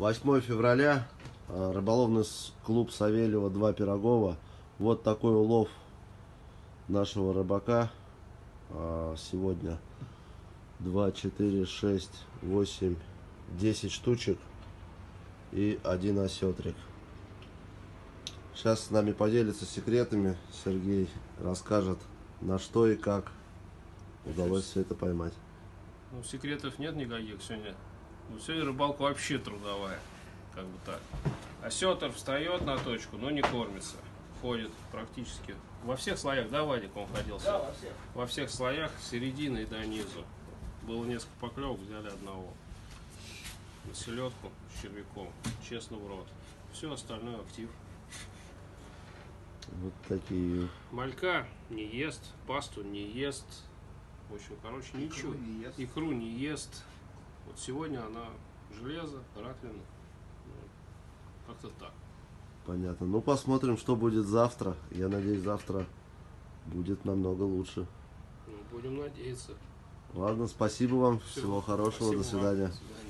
8 февраля, а, рыболовный клуб Савельева 2 Пирогова. Вот такой улов нашего рыбака. А, Сегодня 2, 4, 6, 8, 10 штучек и один осетрик. Сейчас с нами поделится секретами. Сергей расскажет, на что и как удалось все это поймать. Ну, секретов нет никаких сегодня. Ну, сегодня рыбалка вообще трудовая. Как бы так. Осетр встает на точку, но не кормится. Ходит практически во всех слоях, да, Вадик, он ходил? Да, во всех. Во всех слоях, с середины и до низу. Было несколько поклевок, взяли одного. На селедку с червяком. Честно в рот. Все остальное актив. Вот такие. Малька не ест, пасту не ест. В общем, короче, ничего. не ест. Икру не ест. Вот сегодня она железо, раковина. Ну, Как-то так. Понятно. Ну, посмотрим, что будет завтра. Я надеюсь, завтра будет намного лучше. Ну, будем надеяться. Ладно, спасибо вам. Всё. Всего хорошего. Спасибо До вам. свидания. До свидания.